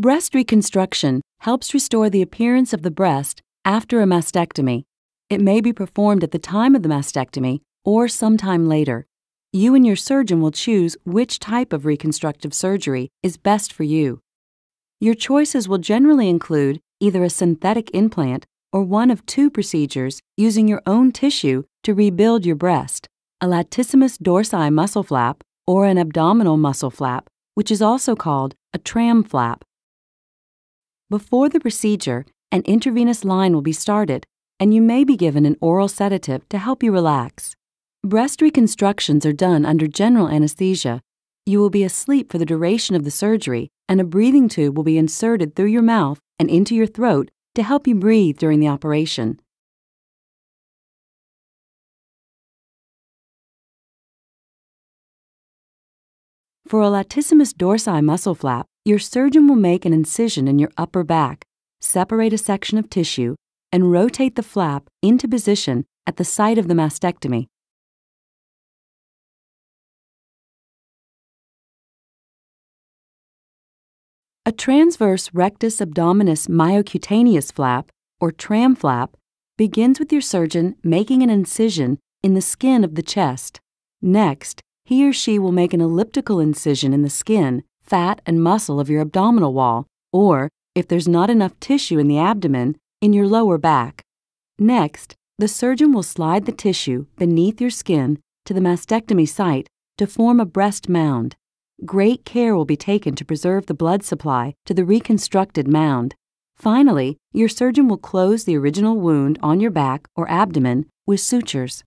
Breast reconstruction helps restore the appearance of the breast after a mastectomy. It may be performed at the time of the mastectomy or sometime later. You and your surgeon will choose which type of reconstructive surgery is best for you. Your choices will generally include either a synthetic implant or one of two procedures using your own tissue to rebuild your breast a latissimus dorsi muscle flap or an abdominal muscle flap, which is also called a tram flap. Before the procedure, an intravenous line will be started, and you may be given an oral sedative to help you relax. Breast reconstructions are done under general anesthesia. You will be asleep for the duration of the surgery, and a breathing tube will be inserted through your mouth and into your throat to help you breathe during the operation. For a latissimus dorsi muscle flap, your surgeon will make an incision in your upper back, separate a section of tissue, and rotate the flap into position at the site of the mastectomy. A transverse rectus abdominis myocutaneous flap, or TRAM flap, begins with your surgeon making an incision in the skin of the chest. Next, he or she will make an elliptical incision in the skin, fat, and muscle of your abdominal wall, or, if there's not enough tissue in the abdomen, in your lower back. Next, the surgeon will slide the tissue beneath your skin to the mastectomy site to form a breast mound. Great care will be taken to preserve the blood supply to the reconstructed mound. Finally, your surgeon will close the original wound on your back or abdomen with sutures.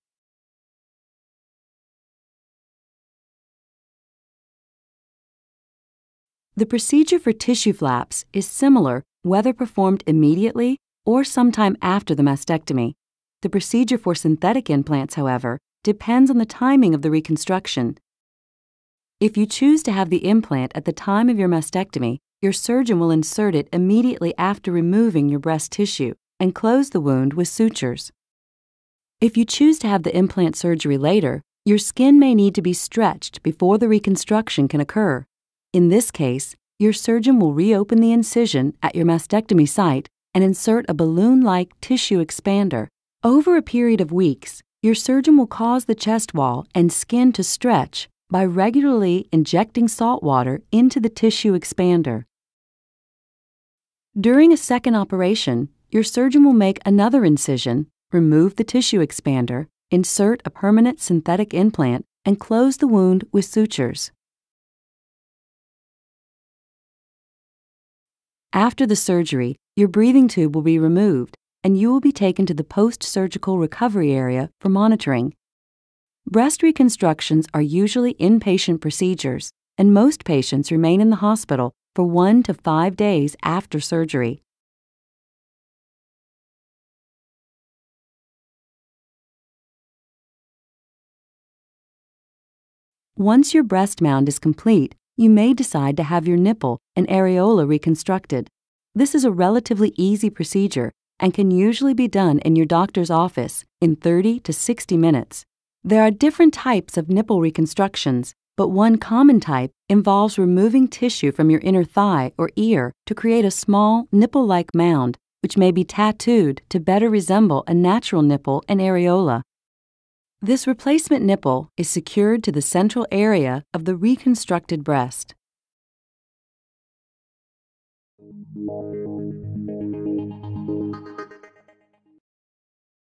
The procedure for tissue flaps is similar whether performed immediately or sometime after the mastectomy. The procedure for synthetic implants, however, depends on the timing of the reconstruction. If you choose to have the implant at the time of your mastectomy, your surgeon will insert it immediately after removing your breast tissue and close the wound with sutures. If you choose to have the implant surgery later, your skin may need to be stretched before the reconstruction can occur. In this case, your surgeon will reopen the incision at your mastectomy site and insert a balloon like tissue expander. Over a period of weeks, your surgeon will cause the chest wall and skin to stretch by regularly injecting salt water into the tissue expander. During a second operation, your surgeon will make another incision, remove the tissue expander, insert a permanent synthetic implant, and close the wound with sutures. After the surgery, your breathing tube will be removed and you will be taken to the post surgical recovery area for monitoring. Breast reconstructions are usually inpatient procedures, and most patients remain in the hospital for one to five days after surgery. Once your breast mound is complete, you may decide to have your nipple and areola reconstructed. This is a relatively easy procedure and can usually be done in your doctor's office in 30 to 60 minutes. There are different types of nipple reconstructions, but one common type involves removing tissue from your inner thigh or ear to create a small nipple like mound, which may be tattooed to better resemble a natural nipple and areola. This replacement nipple is secured to the central area of the reconstructed breast. Thank you.